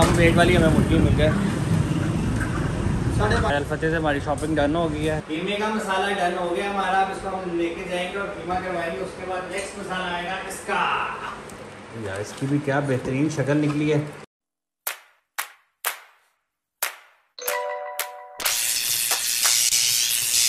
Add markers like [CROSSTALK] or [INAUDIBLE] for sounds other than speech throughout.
हम वेट वाली हमें मुर्गी मिल गए फतेह से हमारी शॉपिंग डन हो गई है। कीमे का मसाला डन हो गया हमारा अब इसको हम लेके जाएँगे और कीमा करवाएँगे उसके बाद नेक्स्ट मसाला आएगा इसका। यार इसकी भी क्या बेहतरीन शक्ल निकली है।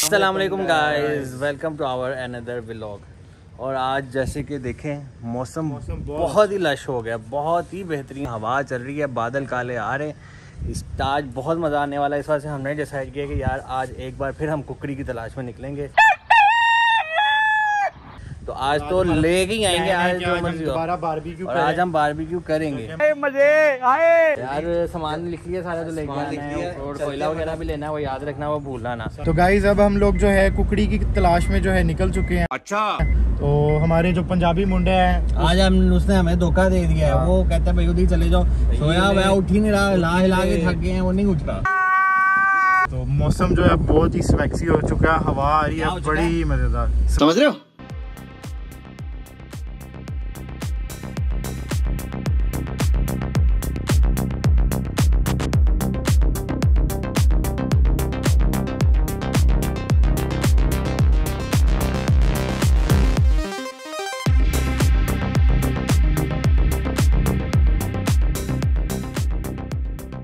Aslam guys welcome to our another vlog और आज जैसे कि देखें मौसम मौसम बहुत ही लश हो गया बहुत ही बेहतरीन हवा चल रही है बादल काले आ रहे हैं। इस आज बहुत मज़ा आने वाला है इस वजह से हमने डिसाइड किया कि यार आज एक बार फिर हम कुकरी की तलाश में निकलेंगे। तो आज तो ले ही आएँगे आज जो मर्ज़ी दोबारा बारबेक्यू और आज हम बारबेक्यू करेंगे। मज़े आए। यार सामान लिख लिया सारा तो लेके आना है। और कोयला वगैरह भी लेना है वो याद रखना वो भूलना ना। तो गाइज़ अब हम लोग जो है कुकड़ी की तलाश में जो है निकल चुके हैं। अच्छा। तो हमारे जो पंजाबी मुंडे हैं आज हम उसने हमें धोखा दे दिया है। वो कहते हैं भाई उधर चले जाओ। सोया हुआ है, उठ ही नहीं रहा हिला हिला के थक गए हैं वो नहीं उठ रहा तो मौसम जो है बहुत ही स्वैक्सी हो चुका है। हवा आ रही है है? बड़ी मज़ेदार। समझ रहे हो?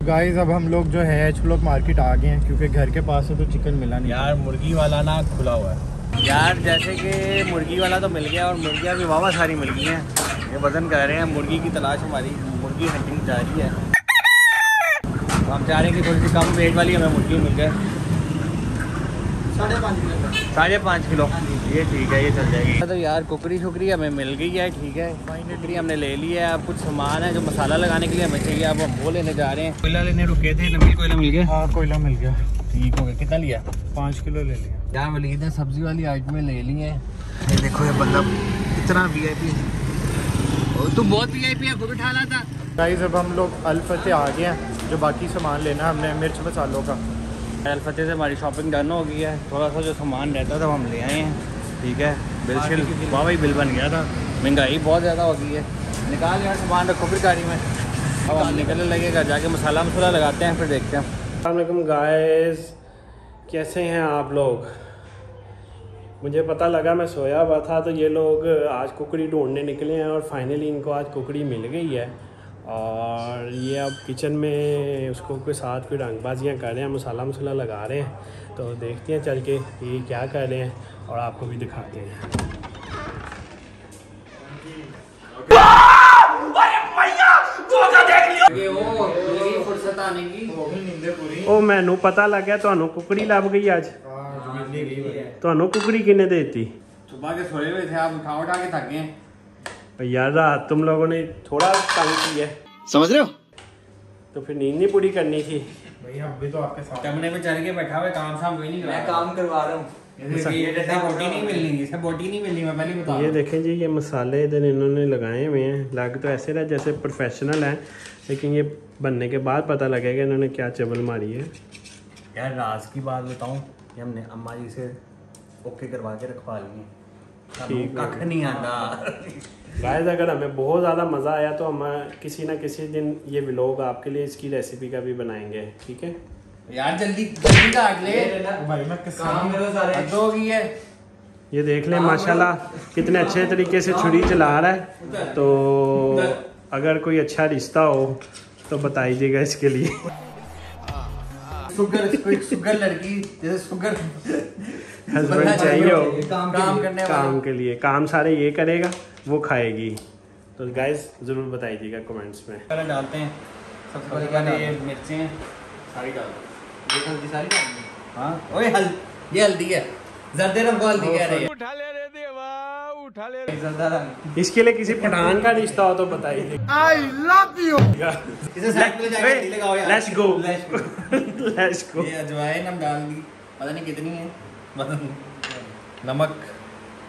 गाइज़ अब हम लोग जो है लोग मार्केट आ गए हैं क्योंकि घर के पास से तो चिकन मिला नहीं। यार मुर्गी वाला ना खुला हुआ है। यार जैसे कि मुर्गी वाला तो मिल गया और मुर्गियाँ भी वाह सारी मिल गई हैं। ये वज़न कर रहे हैं मुर्गी की तलाश हमारी मुर्गी हंटिंग जारी है। तो हम चाह रहे हैं कि थोड़ी सी कम वेट वाली हमें मुर्गी मिल जाए। साढ़े पाँच किलो। ये ठीक है ये चल जाएगी। तो यार कुकरी शुकरी हमें मिल गई है ठीक है। कुकरी हमने ले ली है अब कुछ सामान है जो मसाला लगाने के लिए हमें चाहिए। अब हम वो लेने जा रहे हैं। कोयला लेने रुके थे नमी कोयला मिल गया? हाँ कोयला मिल गया। ठीक हो गया। कितना लिया? पाँच किलो ले लिया। यार वलीद ने सब्ज़ी वाली आइटमें ले ली हैं? ये देखो ये बंदा इतना वी आई पी तू बहुत वी आई पी है खुद उठा ला था। गाइज़ अब हम लोग अल्फते आ गए हैं जो बाकी सामान लेना है हमने मिर्च मसालों का। अलफते से हमारी शॉपिंग डन हो गई है। थोड़ा सा जो सामान रहता था वो हम ले आए हैं। ठीक है? बिल शिल वाह भाई बिल बन गया था। महँगाई बहुत ज़्यादा हो गई है। निकाल यार सामान रखो फिर गाड़ी में। अब हम निकलने लगेगा। जाके मसाला मसाला लगाते हैं फिर देखते हैं। अलैक्म गाइस कैसे हैं आप लोग? मुझे पता लगा मैं सोया हुआ था तो ये लोग आज कुकड़ी ढूँढने निकले हैं और फाइनली इनको आज कुकड़ी मिल गई है। और ये अब किचन में उसको के साथ कोई रंगबाजियाँ कर रहे हैं मसाला मसाला लगा रहे हैं तो देखते हैं चल के ये क्या कर रहे हैं और आपको भी दिखाते हैं फुर्सत आने की ਉਹ ਮੈਨੂੰ ਪਤਾ ਲੱਗਿਆ ਤੁਹਾਨੂੰ ਕੁਕੜੀ ਲੱਭ ਗਈ ਅੱਜ ਤੁਹਾਨੂੰ ਕੁਕੜੀ ਕਿਨੇ ਦੇਤੀ सुबह के सोए हुए थे आप उठा उठा के थक गए यार रात तुम लोगों ने थोड़ा तंग किया समझ रहे हो? तो फिर नींद नहीं पूरी करनी थी। भैया अभी तो आपके साथ कमरे में चल के बैठा हुआ काम शाम कोई नहीं मैं काम करवा रहा हूँ। इसे बोटी नहीं मिलनी इसे बोटी नहीं मिलनी मैं पहले बता ये देखें जी ये मसाले इधर इन्होंने लगाए हुए हैं। लग तो ऐसे रहा जैसे प्रोफेशनल है लेकिन ये बनने के बाद पता लगेगा इन्होंने क्या चबल मारी है। यार राज की बात बताऊँ कि हमने अम्मा जी से ओके करवा के रखवा लिए। कख नहीं आता। गाइस अगर हमें बहुत ज़्यादा मज़ा आया तो हम किसी ना किसी दिन ये व्लॉग आपके लिए इसकी रेसिपी का भी बनाएँगे ठीक है? यार जल्दी जल्दी काट ले। भाई मैं काम करो सारे। हो गई है ये देख लें माशाल्लाह कितने अच्छे तरीके से छुरी चला रहा है। तो अगर कोई अच्छा रिश्ता हो तो बताइएगा इसके लिए। सुगर कोई सुगर लड़की जैसे सुगर। हस्बैंड चाहिए हो काम काम करने वाला काम के लिए काम सारे ये करेगा वो खाएगी. तो गाइस ज़रूर बताइएगा कमेंट्स में। पहले डालते हैं। सबसे पहले क्या ये मिर्चें। सारी डाल दो। ये हल्दी सारी डालनी है। हाँ। ओए हल ये हल्दी है। जर्दे रंग को हल्दी कह रही है। जर्दा रंग। इसके लिए किसी पठान का रिश्ता हो तो बताइए। इसे साइड पे जाके लगाओ यार। लेट्स गो लेट्स गो ये अजवाइन हम डाल दी। पता नहीं कितनी है। नमक।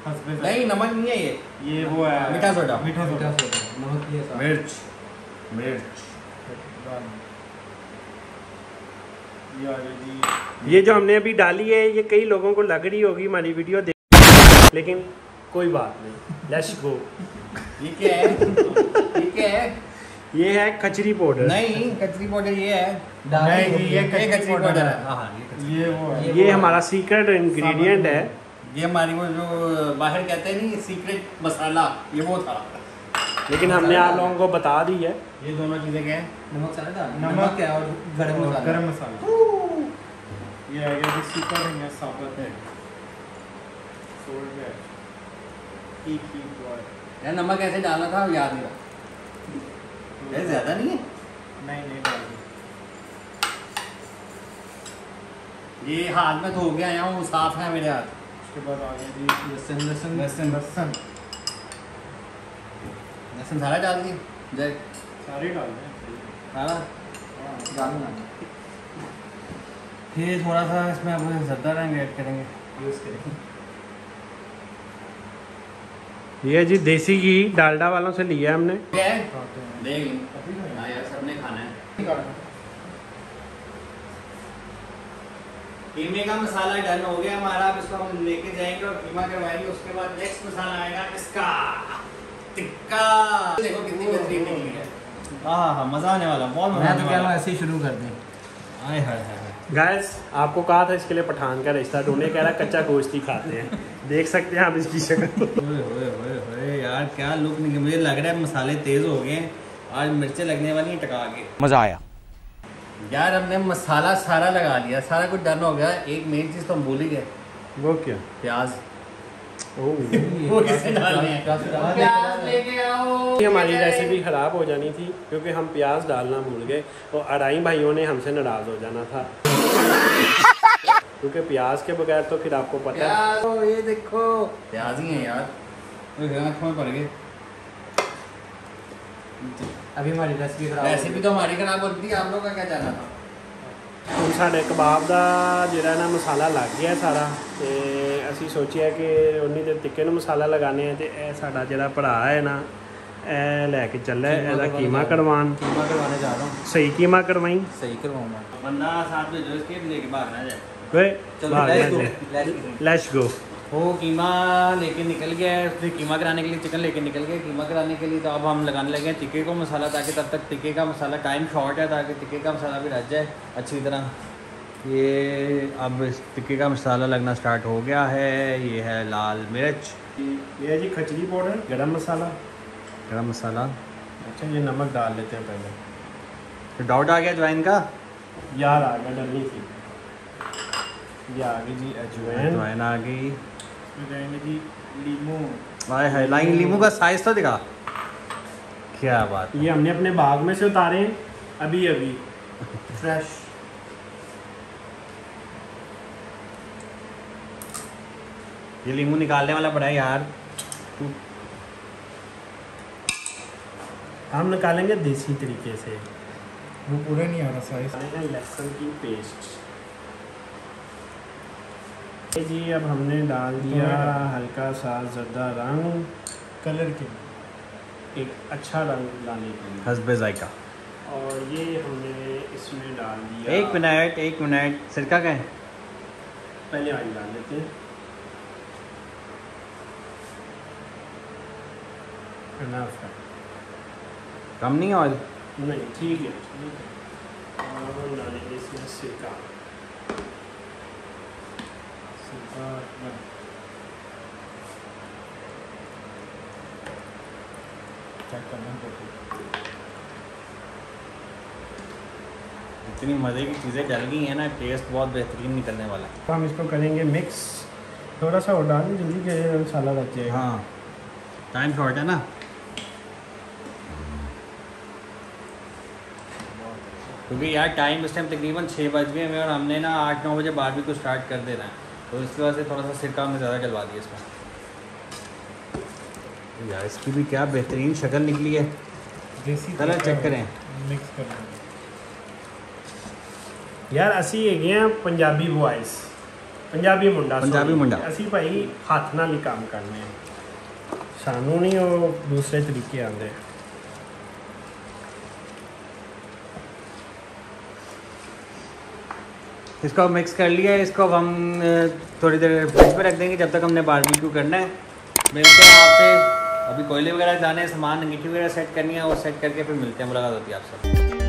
नहीं नमक नहीं है ये। ये वो है। मीठा सोडा। मीठा सोडा। नमक ये सारा मिर्च। मिर्च। ये जो। हमने अभी डाली है ये कई लोगों को लग रही होगी हमारी वीडियो देख लेकिन कोई बात नहीं। लेट्स गो ये क्या है? ये क्या है? ये है कचरी पाउडर नहीं कचरी पाउडर ये है नहीं ये ये कचरी पाउडर है। है। हाँ। हाँ ये वो है। ये हमारा सीक्रेट इंग्रेडिएंट है। ये हमारी वो जो बाहर कहते हैं नहीं सीक्रेट मसाला ये वो था। लेकिन हमने आप लोगों को बता दी है। ये दोनों चीज़ें क्या हैं? नमक सारा नमक है और गरम मसाला? गरम मसाला। ये गया जी सुपर है साबुत है। सोल्ड है। ठीक ही बॉय यार नमक ऐसे डालना था याद नहीं रहा। ये ज़्यादा नहीं है? नहीं नहीं ये हाथ में धो के आया हूँ साफ़ है मेरे हाथ। उसके बाद आ गया जी लहसुन लहसुन। लहसुन लहसुन। लहसुन सारा डाल दी जय। सारे डाल दें सारा डालना फिर थोड़ा सा इसमें अब ज़्यादा रंग ऐड करेंगे। यूज़ करें ये जी देसी घी डालडा वालों से लिया हमने क्या है खाते हैं देख हाँ यार सबने खाना है। कीमे का मसाला डन हो गया हमारा अब इसको हम लेके जाएँगे और कीमा करवाएँगे उसके बाद नेक्स्ट मसाला आएगा इसका। टिक्का। देखो कितनी बेहतरीन निकली है। हाँ हाँ मज़ा आने वाला बहुत मैं तो कह रहा हूँ ऐसे ही शुरू कर दें। हाय हाय हाय। गैस आपको कहा था इसके लिए पठान का रिश्ता ढूंढे कह रहा कच्चा गोश्त ही खाते हैं। देख सकते हैं आप इसकी शक्ल ओए ओए ओए ओए। यार क्या लुक निकल मुझे लग रहा है मसाले तेज हो गए आज मिर्चें लगने वाली हैं टका के। मज़ा आया। यार हमने मसाला सारा लगा लिया। सारा कुछ डन हो गया। एक मेन चीज़ तो हम भूल ही गए। वो क्या? प्याज। ओह [LAUGHS] वो किसे डालने हैं? प्याज डाल- प्याज लेके आओ। ये हमारी रेसिपी ख़राब हो जानी थी क्योंकि हम प्याज डालना भूल गए और अढ़ाई भाइयों ने हमसे नाराज़ हो जाना था। [LAUGHS] क्योंकि प्याज के बगैर तो फिर आपको पता है। ये देखो। प्याज ही है यार। ओए, आँख में पड़ गए अभी हमारी रेसिपी खराब हो रेसिपी गई। तो हमारी खराब होती थी आप लोग का क्या जाना था ਹੁਣ ਸਾਡੇ ਕਬਾਬ ਦਾ ਜਿਹੜਾ ਨਾ ਮਸਾਲਾ ਲੱਗ ਗਿਆ ਸਾਰਾ ਤੇ ਅਸੀਂ ਸੋਚਿਆ ਕਿ ਉਨੀ ਦੇ ਟਿੱਕੇ ਨੂੰ ਮਸਾਲਾ ਲਗਾਣੇ ਆ ਤੇ ਇਹ ਸਾਡਾ ਜਿਹੜਾ ਭਰਾ ਹੈ ਨਾ ਇਹ ਲੈ ਕੇ ਚੱਲਾ ਹੈ, ਇਹਦਾ ਕੀਮਾ ਕਰਵਾਉਣ कीमा करवाने जा रहा हूँ ਸਹੀ ਕੀਮਾ ਕਰਵਾਈ सही करवाऊंगा बंदा साथ में जो इसके लेके भागना जाए ਵੇ चलो भाग लेट्स ना गो जाए। लेट्स गो वो कीमा लेके निकल गया है। उसने कीमा कराने के लिए चिकन लेके निकल गया। कीमा कराने के लिए तो अब हम लगाने लगे हैं टिक्के को मसाला ताकि तब तक टिक्के का मसाला टाइम शॉर्ट है ताकि टिक्के का मसाला भी रच जाए अच्छी तरह। ये अब टिक्के का मसाला लगना स्टार्ट हो गया है। ये है लाल मिर्च। ये है जी खचरी पाउडर गरम मसाला। गरम मसाला। अच्छा ये नमक डाल लेते हैं पहले। तो डाउट आ गया ज्वाइन का? यार आ गया डरनी थी ये आ गई जी अजवाइन। ज्वाइन आ गई। इसमें जाएँगे जी लीमू। हाय हाय लाइन लीमू का साइज़ तो दिखा। क्या बात ये हमने अपने बाग में से उतारे हैं अभी अभी। फ्रेश ये लीमू निकालने वाला बड़ा है यार। हम निकालेंगे देसी तरीके से। वो पूरा नहीं आ रहा साइज़ लहसुन की पेस्ट जी अब हमने डाल दिया हल्का सा जर्दा रंग कलर के एक अच्छा रंग लाने के लिए। हसबे जायका। और ये हमने इसमें डाल दिया। एक मिनट एक मिनट। सिरका का है? पहले ऑयल डाल लेते हैं। कम नहीं है ऑयल नहीं ठीक है। ठीक है। और हम डालेंगे इसमें सिरका सिरका चेक करना पड़ेगा इतनी मज़े की चीज़ें डल गई हैं ना टेस्ट बहुत बेहतरीन निकलने वाला है। हम इसको करेंगे मिक्स थोड़ा सा और डाल दें जल्दी के मसाला लग जाएगा हाँ टाइम शॉर्ट है ना। क्योंकि यार टाइम इस टाइम तकरीबन छः बज गए हैं और हमने ना आठ नौ बजे बाद भी कुछ स्टार्ट कर देना है। तो इस वजह से थोड़ा सा सिरका हमने ज़्यादा डलवा दिया इसमें। यार इसकी भी क्या बेहतरीन शक्ल निकली है। कलर चेक करें। मिक्स कर यार असी है पंजाबी बॉयस पंजाबी मुंडा पंजाबी मुंडा। असी भाई हाथ ना ही काम करने। सानू नहीं वो दूसरे तरीके आते हैं इसको मिक्स कर लिया है। इसको अब हम थोड़ी देर फ्रिज पर रख देंगे जब तक हमने बारबेक्यू करना है। मिलते हैं आपसे अभी कोयले वगैरह जाने सामान अंगीठी वगैरह सेट करनी है वो सेट करके फिर मिलते हैं। मुलाकात होती है आपसे